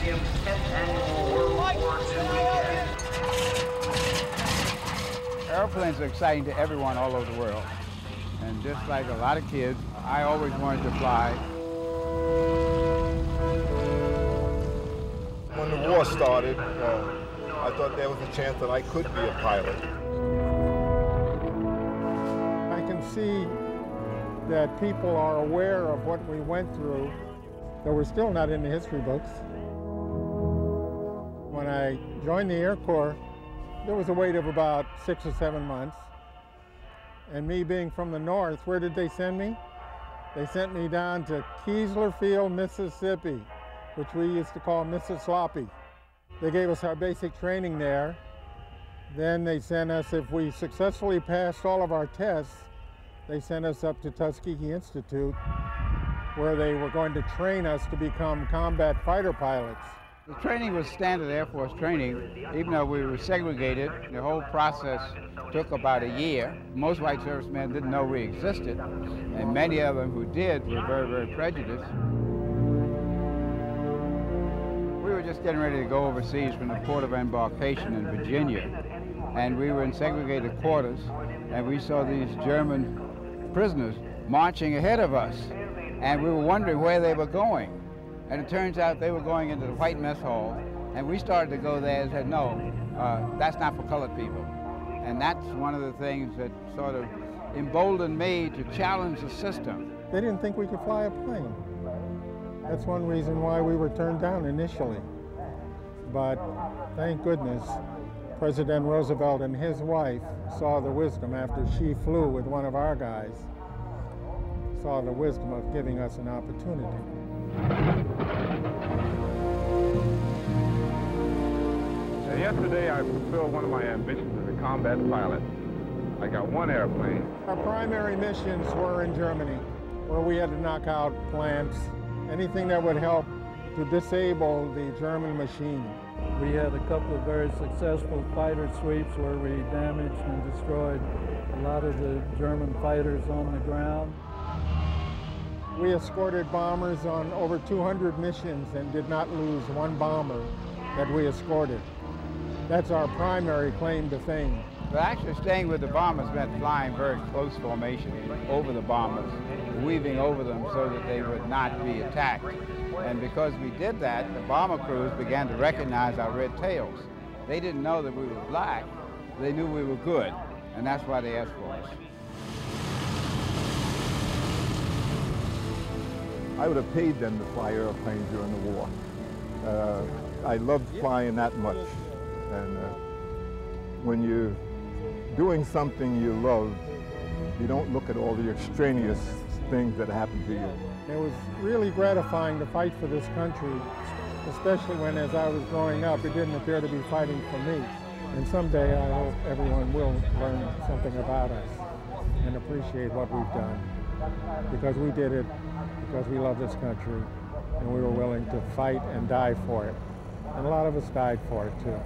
Museum's 10th annual World War II weekend. Airplanes are exciting to everyone all over the world. And just like a lot of kids, I always wanted to fly. When the war started, uh, I thought there was a chance that I could be a pilot. I can see that people are aware of what we went through, though we're still not in the history books. I joined the Air Corps, there was a wait of about six or seven months. And me being from the north, where did they send me? They sent me down to Keesler Field, Mississippi, which we used to call Mississippi. They gave us our basic training there. Then they sent us, if we successfully passed all of our tests, they sent us up to Tuskegee Institute where they were going to train us to become combat fighter pilots. The training was standard Air Force training, even though we were segregated. The whole process took about a year. Most white servicemen didn't know we existed, and many of them who did were very, very prejudiced. We were just getting ready to go overseas from the port of embarkation in Virginia, and we were in segregated quarters, and we saw these German prisoners marching ahead of us, and we were wondering where they were going. And it turns out they were going into the white mess hall, and we started to go there and said, no, uh, that's not for colored people. And that's one of the things that sort of emboldened me to challenge the system. They didn't think we could fly a plane. That's one reason why we were turned down initially. But thank goodness, President Roosevelt and his wife saw the wisdom after she flew with one of our guys, saw the wisdom of giving us an opportunity. Yesterday I fulfilled one of my ambitions as a combat pilot. I got one airplane. Our primary missions were in Germany, where we had to knock out plants, anything that would help to disable the German machine. We had a couple of very successful fighter sweeps where we damaged and destroyed a lot of the German fighters on the ground. We escorted bombers on over 200 missions and did not lose one bomber that we escorted. That's our primary claim to fame. But actually staying with the bombers meant flying very close formation over the bombers, weaving over them so that they would not be attacked. And because we did that, the bomber crews began to recognize our red tails. They didn't know that we were black. They knew we were good, and that's why they asked for us. I would have paid them to fly airplanes during the war. Uh, I loved flying that much. And uh, when you're doing something you love, you don't look at all the extraneous things that happen to you. It was really gratifying to fight for this country, especially when, as I was growing up, it didn't appear to be fighting for me. And someday I hope everyone will learn something about us and appreciate what we've done. Because we did it because we love this country and we were willing to fight and die for it. And a lot of us died for it too.